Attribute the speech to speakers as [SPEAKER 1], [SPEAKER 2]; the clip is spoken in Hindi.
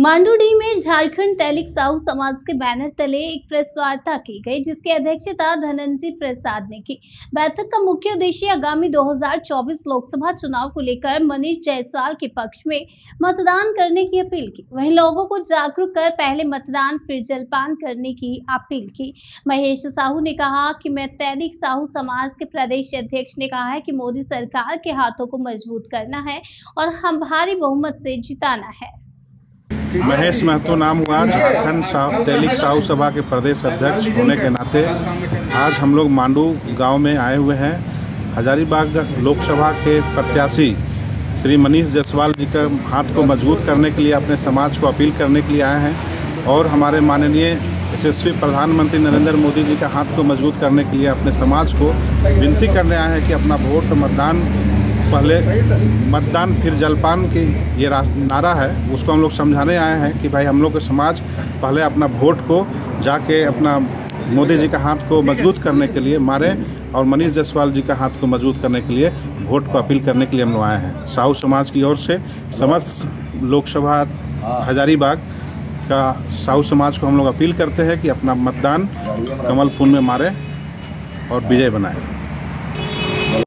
[SPEAKER 1] मांडूडी में झारखंड तैलिक साहू समाज के बैनर तले एक प्रेस वार्ता की गई, जिसकी अध्यक्षता धनंजय प्रसाद ने की। बैठक का मुख्य उद्देश्य आगामी 2024 लोकसभा चुनाव को लेकर मनीष जायसवाल के पक्ष में मतदान करने की अपील की। वहीं लोगों को जागरूक कर पहले मतदान, फिर जलपान करने की अपील की। महेश साहू ने कहा कि मैं तैलिक साहू समाज के प्रदेश अध्यक्ष ने कहा है कि मोदी सरकार के हाथों को मज़बूत करना है और हम भारी बहुमत से जिताना है।
[SPEAKER 2] महेश महतो नाम हुआ। झारखंड साहु तैलिक साहू सभा के प्रदेश अध्यक्ष होने के नाते आज हम लोग मांडू गाँव में आए हुए हैं। हजारीबाग लोकसभा के प्रत्याशी श्री मनीष जायसवाल जी का हाथ को मज़बूत करने के लिए, अपने समाज को अपील करने के लिए आए हैं और हमारे माननीय यशस्वी प्रधानमंत्री नरेंद्र मोदी जी का हाथ को मज़बूत करने के लिए अपने समाज को विनती करने आए हैं कि अपना वोट मतदान पहले मतदान, फिर जलपान की ये नारा है, उसको हम लोग समझाने आए हैं कि भाई हम लोग के समाज पहले अपना वोट को जाके अपना मोदी जी का हाथ को मज़बूत करने के लिए मारे और मनीष जायसवाल जी का हाथ को मज़बूत करने के लिए वोट को अपील करने के लिए हम लोग आए हैं। साहू समाज की ओर से समस्त लोकसभा हजारीबाग का साहू समाज को हम लोग अपील करते हैं कि अपना मतदान कमल फूल में मारें और विजय बनाए।